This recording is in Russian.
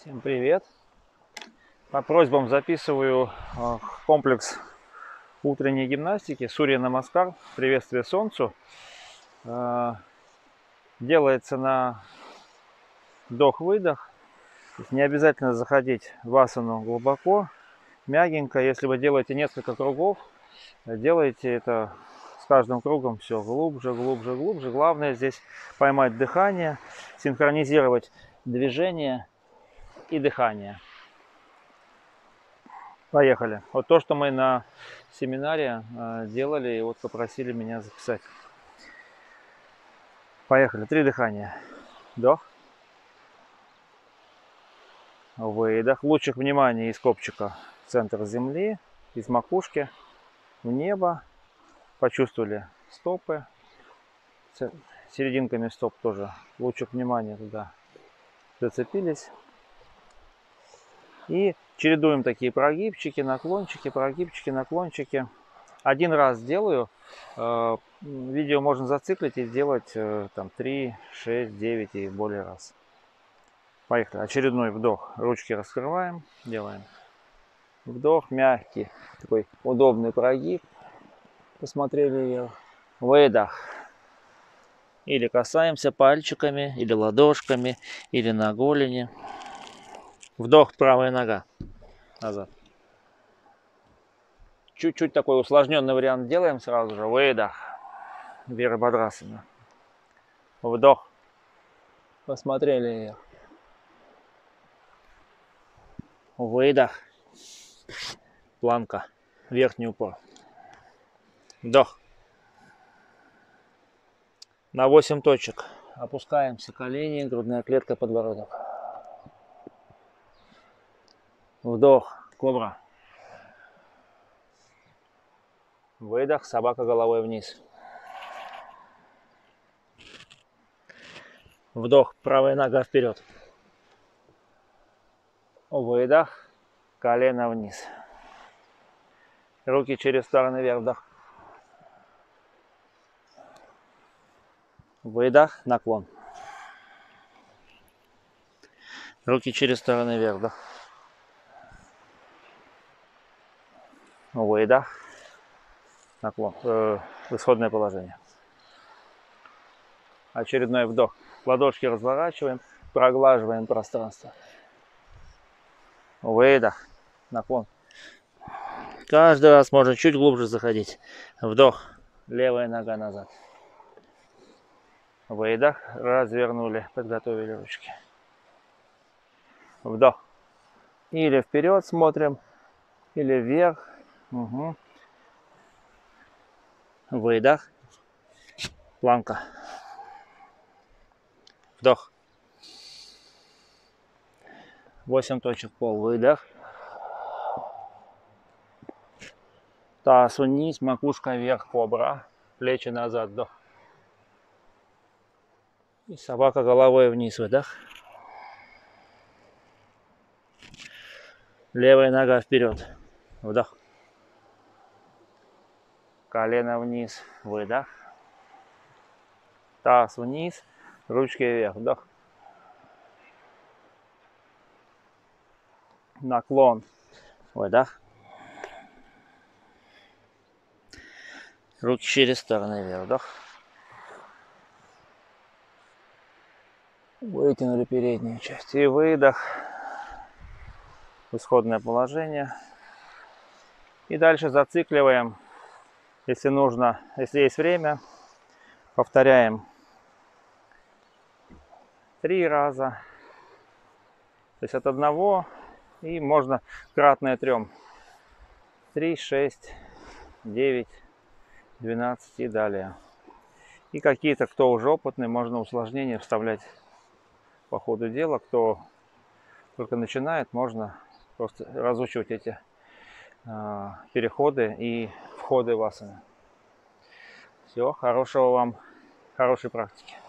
Всем привет! По просьбам записываю э, комплекс утренней гимнастики Сурья Намаскар, приветствие солнцу. Э, Делается на вдох-выдох. Не обязательно заходить в асану глубоко, мягенько. Если вы делаете несколько кругов, делайте это с каждым кругом все глубже, глубже, глубже. Главное здесь поймать дыхание, синхронизировать движение и дыхание. Поехали. Вот то, что мы на семинаре э, делали, и вот попросили меня записать. Поехали. Три дыхания. Вдох. Выдох. Лучик внимания из копчика в центр земли, из макушки в небо. Почувствовали стопы. Серединками стоп тоже. Лучик внимания туда зацепились. И чередуем такие прогибчики, наклончики, прогибчики, наклончики. Один раз делаю. Э, Видео можно зациклить и сделать э, там 3, 6, 9 и более раз. Поехали. Очередной вдох. Ручки раскрываем. Делаем. Вдох мягкий. Такой удобный прогиб. Посмотрели вверх. Выдох. Или касаемся пальчиками, или ладошками, или на голени. Вдох, правая нога. Назад. Чуть-чуть такой усложненный вариант делаем сразу же. Выдох. Вирабадрасана. Вдох. Посмотрели вверх. Выдох. Планка. Верхний упор. Вдох. На 8 точек. Опускаемся. Колени, грудная клетка, подбородок. Вдох. Кобра. Выдох. Собака головой вниз. Вдох. Правая нога вперед. Выдох. Колено вниз. Руки через стороны вверх. Вдох. Выдох. Наклон. Руки через стороны вверх. Вдох. Выдох. Наклон. Э, исходное положение. Очередной вдох. Ладошки разворачиваем, проглаживаем пространство. Выдох. Наклон. Каждый раз можно чуть глубже заходить. Вдох. Левая нога назад. Выдох. Развернули. Подготовили ручки. Вдох. Или вперед смотрим, или вверх. Угу. Выдох. Планка. Вдох. 8 точек пол. Выдох. Таз вниз, макушка вверх, кобра. Плечи назад. Вдох. И собака головой вниз. Выдох. Левая нога вперед. Вдох. Колено вниз. Выдох. Таз вниз. Ручки вверх. Вдох. Наклон. Выдох. Руки через стороны вверх. Вдох. Вытянули переднюю часть. И выдох. Исходное положение. И дальше зацикливаем. Если нужно, если есть время, повторяем три раза. То есть от одного и можно кратное трем. 3, 6, 9, 12 и далее. И какие-то, кто уже опытный, можно усложнения вставлять по ходу дела. Кто только начинает, можно просто разучивать эти э, переходы и входы в асаны. Все, хорошего вам, хорошей практики.